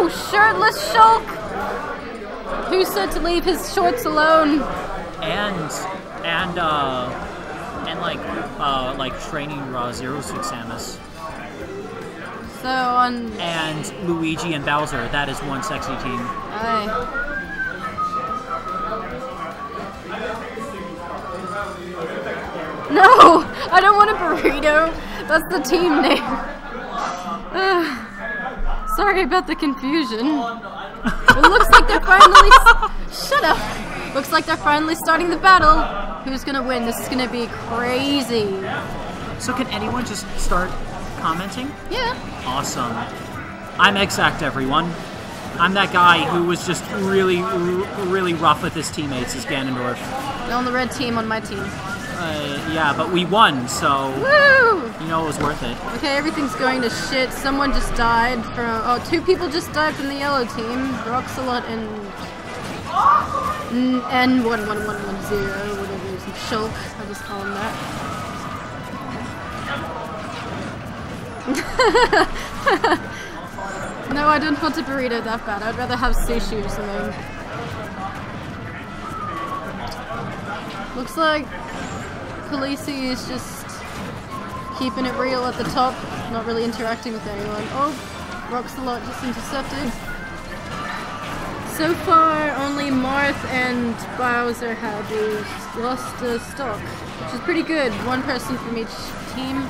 No! Shirtless Shulk! Who said to leave his shorts alone? And and uh and like uh like training raw zero suit Samus. So on. And Luigi and Bowser, that is one sexy team. Aye. No! I don't want a burrito! That's the team name. Sorry about the confusion. It looks like they're finally. Shut up! Looks like they're finally starting the battle. Who's gonna win? This is gonna be crazy. So can anyone just start commenting? Yeah. Awesome. I'm Exact, everyone. I'm that guy who was just really, r- really rough with his teammates as Ganondorf. On the red team, on my team. Uh, yeah, but we won, so Woo! you know it was worth it. Okay, everything's going to shit. Someone just died from. Oh, two people just died from the yellow team. Roxalot and. N- one one one one zero, whatever it is. Shulk. I'll just call him that. no, I don't want a burrito that bad. I'd rather have sushi or something. Looks like Khaleesi is just keeping it real at the top, not really interacting with anyone. Oh, Roxalot just intercepted. So far, only Marth and Bowser have lost a stock, which is pretty good. One person from each team.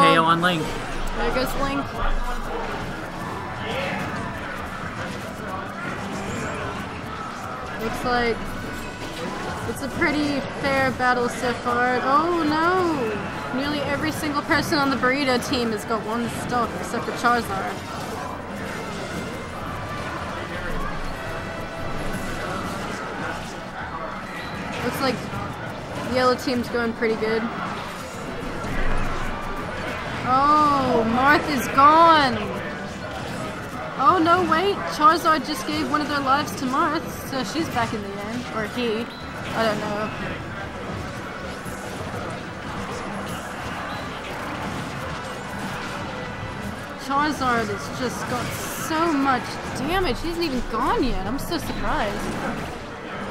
KO on Link. There goes Link. Looks like it's a pretty fair battle so far. Oh no! Nearly every single person on the burrito team has got one stock except for Charizard. Looks like the yellow team's going pretty good. Oh, Marth is gone. Oh no, wait. Charizard just gave one of their lives to Marth, so she's back in the end. Or he. I don't know. Charizard has just got so much damage. He hasn't even gone yet. I'm so surprised.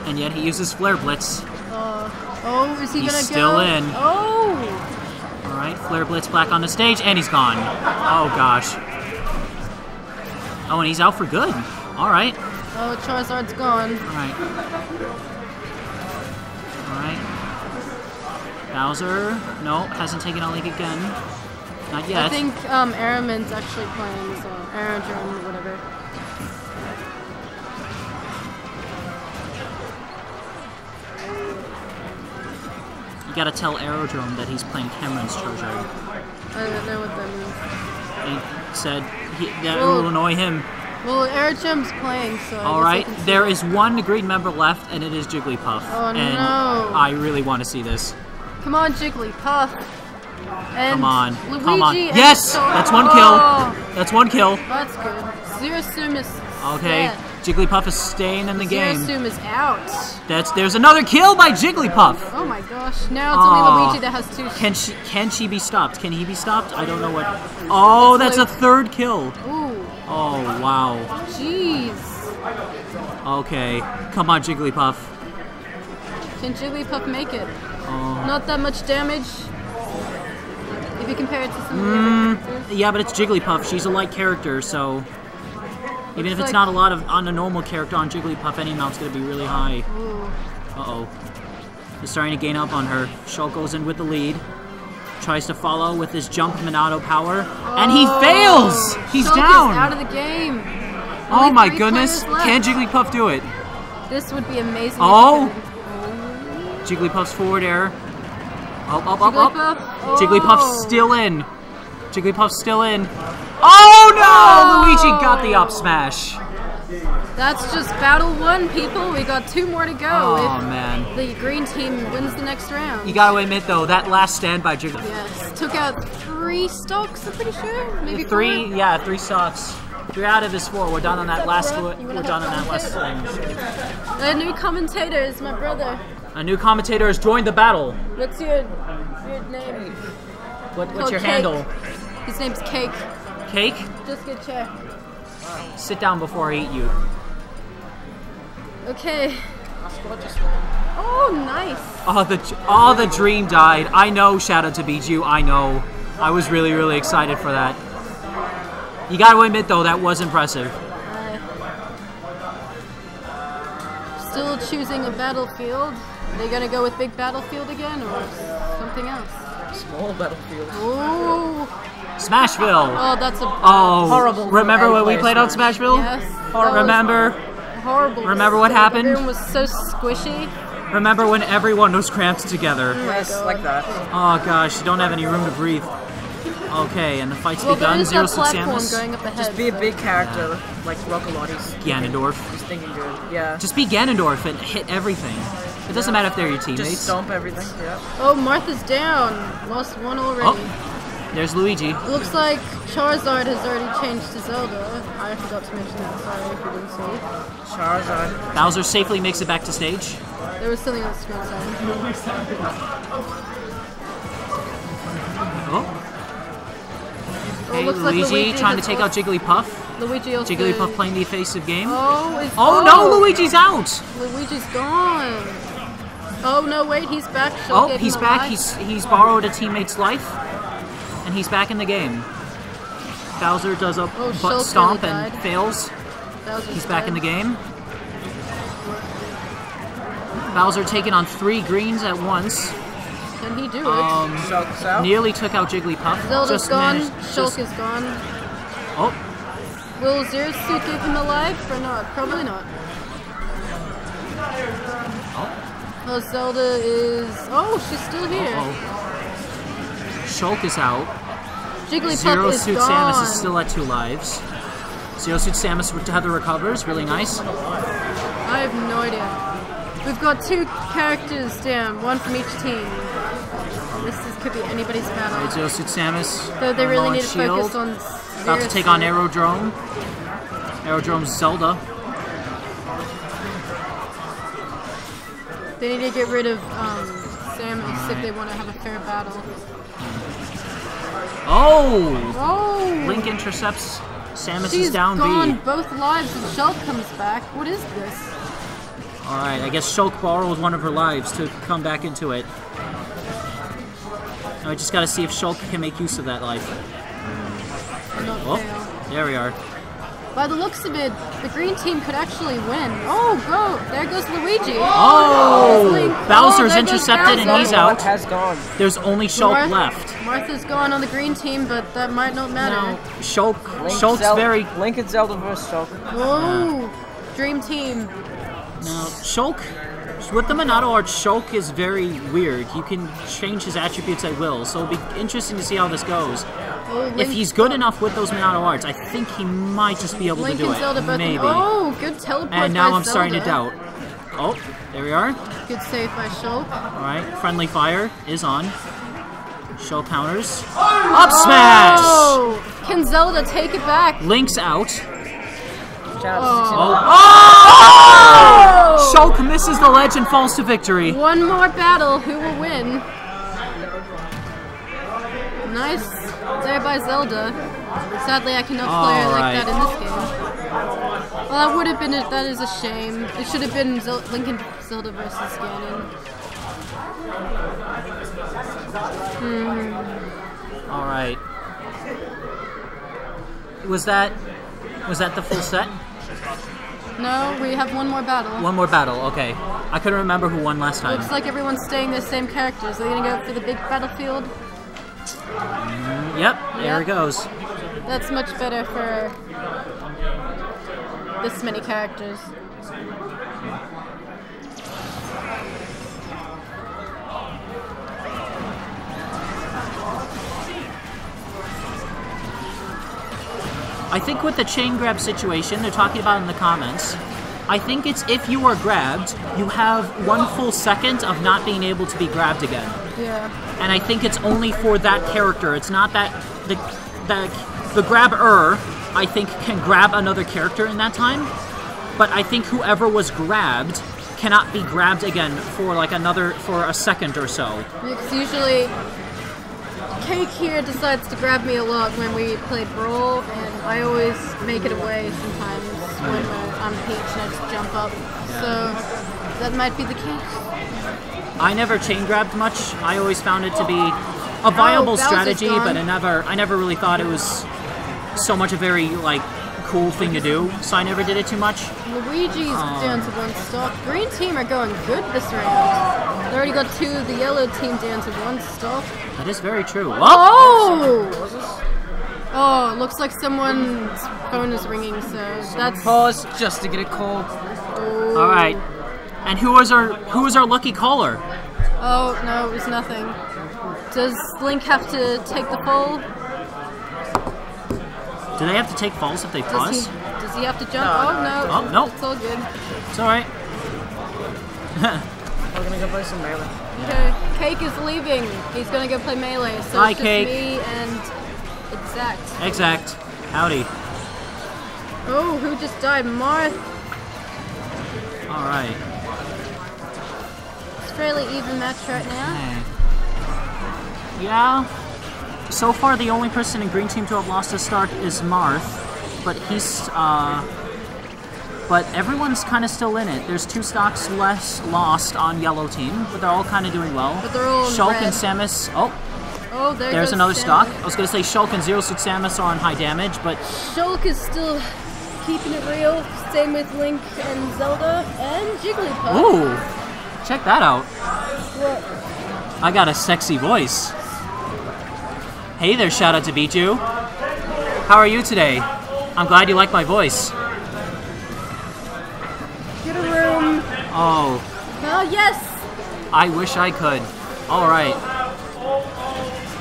And yet he uses Flare Blitz. Uh, oh, is he He's gonna He's still in. Oh! Flare Blitz Black on the stage, and he's gone. Oh gosh. Oh, and he's out for good. Alright. Oh, Charizard's gone. Alright. Alright. Bowser, no, hasn't taken a leak again. Not yet. I think um, Aramin's actually playing as well. Aerodrome or whatever. You gotta tell Aerodrome that he's playing Cameron's Charizard. I don't know what that means. He said he, that Well- will annoy him. Well, Aerodrome's playing, so. I guess I Alright, there is one green member left, and it is Jigglypuff. Oh, and no. I really want to see this. Come on, Jigglypuff. And Come on. Luigi Come on. Yes! That's one kill. Oh, That's one kill. that's good. Zero Sum is. Okay, set. Jigglypuff is staying in the game. Sum is out. That's there's another kill by Jigglypuff. Oh my gosh. Now it's Aw. only Luigi that has two. Can she can she be stopped? Can he be stopped? I don't know what. Oh, that's a third kill. Ooh, Oh wow. jeez. Okay, come on, Jigglypuff. Can Jigglypuff make it? Oh. Not that much damage. If you compare it to some of the Mm. other characters. Yeah, but it's Jigglypuff. She's a light character, so even if it's like- not a lot of on a normal character on Jigglypuff, any amount's gonna be really high. Uh oh. He's starting to gain up on her. Shulk goes in with the lead. Tries to follow with his jump Monado power. And he Oh, fails! He's Shulk down! Is out of the game. oh my goodness! players left. Can Jigglypuff do it? This would be amazing. Oh! Jigglypuff's forward air. Up, up, up, up. Jigglypuff. Oh. Jigglypuff's still in. Jigglypuff's still in. Oh no! Oh. Luigi got the up smash. That's just battle one, people. We got two more to go. Oh if man. the green team wins the next round. You gotta admit though, that last stand by Jigglypuff. Yes. Took out three stocks, I'm pretty sure. Maybe Three, four. yeah, three stocks. Three out of his four. We're done on that last. We're done on that last thing. The new commentator is my brother. A new commentator has joined the battle. What's your your name? What, what's Called your Cake. handle? His name's Cake. Cake? Just get chair. Sit down before I eat you. Okay. Oh, nice. Oh, the oh, the dream died. I know Shadow to beat you. I know. I was really, really excited for that. You gotta admit, though, that was impressive. Uh, still choosing a battlefield. Are they gonna go with big battlefield again or something else? Small battlefield. Ooh. Smashville. Oh, that's a Oh, Horrible Remember when we any played on Smashville? yes. that was Remember? horrible. remember what happened? The room was so squishy. Remember when everyone was cramped together? Oh yes, God. like that. Oh gosh, you don't have any room to breathe. Okay, and the fight's Well, there begun. is Zero that Six platform Samus. going up ahead. Just be a big character like Rockalotti's. Ganondorf. Just thinking good. Yeah. Just be Ganondorf and hit everything. It doesn't matter if they're your teammates. Just stomp everything. Yeah. Oh, Martha's down. Lost one already. Oh. There's Luigi. Looks like Charizard has already changed to Zelda. I forgot to mention that. Sorry if you didn't see. Charizard. Bowser safely makes it back to stage. There was something on the screen. Sorry. Oh. Oh, Okay, looks like Luigi Luigi trying to take out Jigglypuff. Luigi also. Jigglypuff playing the evasive game. Oh, Oh no, oh. Luigi's out! Luigi's gone. Oh no, wait, he's back. Shulk Oh, he's back. life. He's he's borrowed a teammate's life, and he's back in the game. Bowser does a Oh, butt Shulk stomp really and died. fails. Bowser's He's back in the game. Bowser taking on three greens at once. Can he do it? Um, Shulk's out. nearly took out Jigglypuff. Zelda's just gone. managed- Shulk just- is gone. Oh, Will Zero Suit give him a life or not? Probably not. Oh, oh Zelda is. Oh, she's still here. oh. Shulk is out. Jigglypuff Zero is Suit gone. Samus is still at two lives. Zero Suit Samus with tether recovers, really nice. I have no idea. We've got two characters down, one from each team. This is, could be anybody's battle. Alright, Zero Suit Samus. So they really need to focus shield. on. About to Zero take on Suit. Aerodrome. Aerodrome's Zelda. They need to get rid of um, Samus if they want to have a fair battle. Oh! Oh! Link intercepts. Samus She's is down gone B. both lives and Shulk comes back. What is this? Alright, I guess Shulk borrows one of her lives to come back into it. Now I just gotta see if Shulk can make use of that life. Oh, there we are. By the looks of it, the green team could actually win. Oh, go! There goes Luigi. Oh! Link. Bowser's Oh, there goes intercepted and he's out. has gone. There's only Shulk Marth- left. Martha's gone on the green team, but that might not matter. Now, Shulk, Link, Shulk's Zel- very Link and Zelda versus Shulk. Whoa! Dream team. Now, Shulk, with the Monado art, Shulk is very weird. You can change his attributes at will, so it'll be interesting to see how this goes. Oh, If he's good enough with those Monado arts, I think he might just be able Link to do and Zelda it. both. Maybe. Oh, good teleport. and now by I'm starting to doubt. Oh, there we are. Good save by Shulk. Alright, friendly fire is on. Shulk counters. Oh! Up smash! Oh! Can Zelda take it back? Link's out. Challenge Oh. Oh! Shulk misses the ledge and falls to victory. One more battle. Who will win? Nice there by Zelda. Sadly, I cannot play her like that in this game. Well, that would have been. A, that is a shame. It should have been Zel- Link and Zelda versus Ganon. Hmm. Alright. Was that was that the full set? No, we have one more battle. One more battle, okay. I couldn't remember who won last time. Looks like everyone's staying the same characters. Are they gonna go for the big battlefield? Mm, yep, there Yep. it goes. That's much better for this many characters. I think with the chain grab situation, they're talking about in the comments. I think it's if you are grabbed, you have one full second of not being able to be grabbed again. Yeah. And I think it's only for that character. It's not that the the the grabber I think, can grab another character in that time. But I think whoever was grabbed cannot be grabbed again for like another for a second or so. Because usually, Cake here decides to grab me a lot when we play Brawl, and I always make it away sometimes when I'm Peach and I just jump up. So that might be the case. I never chain grabbed much. I always found it to be a viable Oh, strategy, but I never I never really thought it was so much a very like cool thing to do. So I never did it too much. Luigi's um, down to one stock. Green team are going good this round. They already got two of the yellow team down to one stop. That is very true. Whoa! Oh! Oh, looks like someone's phone is ringing, so that's. Pause just to get a call. Oh. All right. And who was our who was our lucky caller? Oh, no, it was nothing. Does Link have to take the fall? Do they have to take falls if they Does pause? he, does he have to jump? No, oh, no. Oh, no. Oh, it's all good. It's all right. We're gonna go play some melee. Okay, Cake is leaving. He's gonna go play Melee, so Bye, it's just Cake. me and Exact. Exact. Howdy. Oh, who just died? Marth. All right. It's fairly even match right now. Hey. Yeah. So far, the only person in green team to have lost a start is Marth, but he's uh. But everyone's kind of still in it. There's two stocks less lost on yellow team, but they're all kind of doing well. But they're all Shulk red. and Samus. Oh, Oh, there there's another Samus. stock. I was gonna say Shulk and Zero Suit Samus are on high damage, but Shulk is still keeping it real. Same with Link and Zelda and Jigglypuff. ooh, check that out. What? I got a sexy voice. Hey there, shout out to Bijou. How are you today? I'm glad you like my voice. Get a room. Oh, Oh, yes. I wish I could. All right.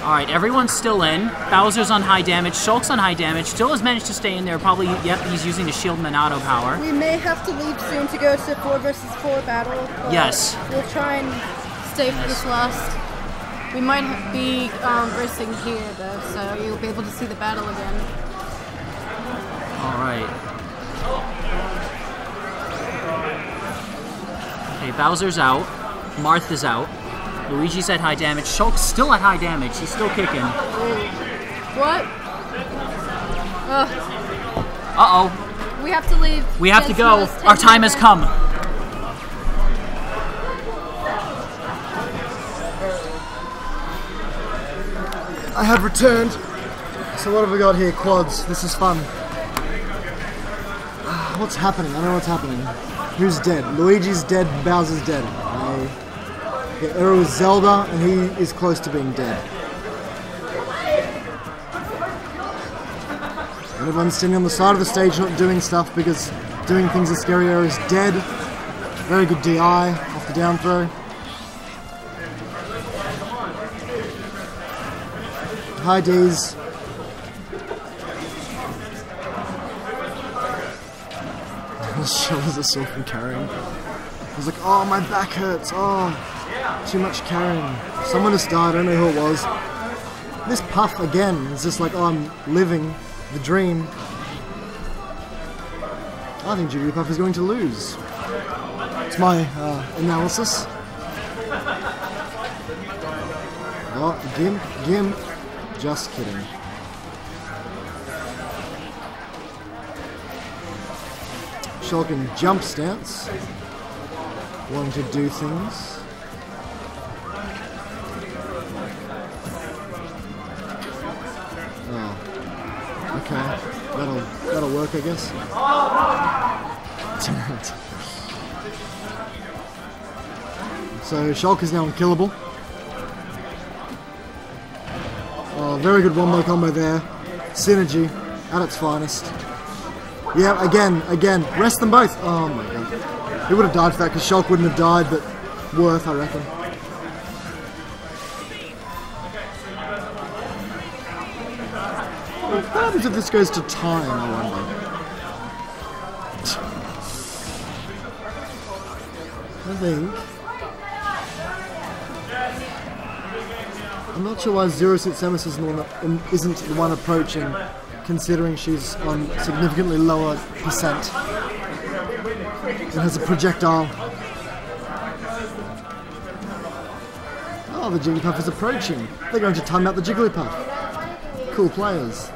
All right, everyone's still in. Bowser's on high damage. Shulk's on high damage. Still has managed to stay in there. Probably, yep, he's using the shield Monado power. We may have to leave soon to go to 4 versus 4 battle. Yes. We'll try and stay for this last. We might be um, versing here, though, so you'll be able to see the battle again. All right. Okay, Bowser's out. Martha's out. Luigi's at high damage. Shulk's still at high damage. He's still kicking. What? Ugh, Uh oh. we have to leave. We have to go. Our time has come. I have returned. So what have we got here? Quads. This is fun. Ah, What's happening? I know what's happening. Who's dead? Luigi's dead. Bowser's dead. I... Yeah, Earl is Zelda, and he is close to being dead. Everyone's sitting on the side of the stage not doing stuff because doing things is scary. Earl is dead. Very good DI off the down throw. Hi, D's. His shoulders are sore from carrying. I was like, oh, my back hurts. Oh, too much carrying. Someone has died. I don't know who it was. This puff again is just like, oh, I'm living the dream. I think Jigglypuff is going to lose. It's my uh, analysis. Oh, Gimp, Gimp. Just kidding. Shulkin jump stance. Wanting to do things. Oh. Okay. That'll that'll work I guess. so Shulk is now unkillable. Oh, very good one-way combo there. Synergy at its finest. Yeah, again, again. Rest them both. Oh my god. He would have died for that because Shulk wouldn't have died, but worth, I reckon. What happens if this goes to time, I wonder? I think. I'm not sure why Zero Suit Samus isn't the one, isn't the one approaching considering she's on significantly lower percent and has a projectile. Oh, the Jigglypuff is approaching. They're going to time out the Jigglypuff. Cool players.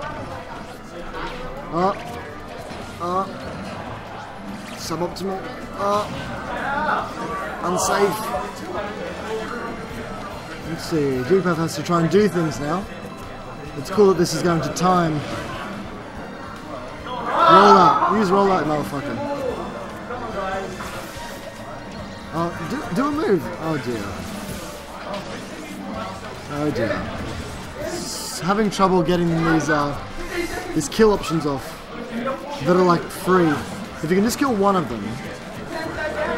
Oh, oh, suboptimal. Oh, unsafe. Let's see. Jigglypuff has to try and do things now. It's cool that this is going to time. Roll out. Use roll out, motherfucker. Come on guys. Oh, do, do a move. Oh dear. Oh dear. Having trouble getting these uh, these kill options off that are like free. If you can just kill one of them,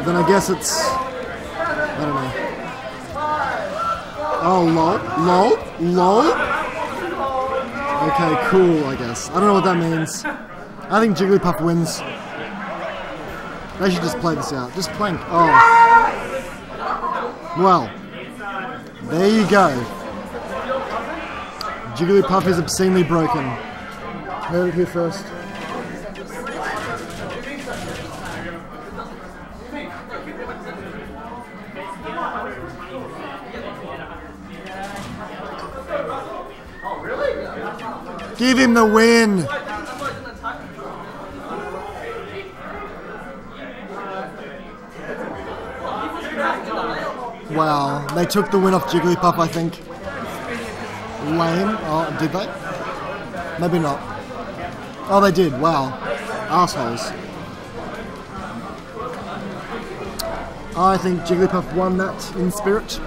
then I guess it's I don't know. Oh lol, lol, lol. Okay, cool. I guess I don't know what that means. I think Jigglypuff wins. They should just play this out. Just plank. Oh. Well, there you go. Jigglypuff is obscenely broken. Heard it here first. Give him the win! Wow, they took the win off Jigglypuff, I think. Lame. Oh, did they? Maybe not. Oh, they did. Wow. Assholes. I think Jigglypuff won that in spirit.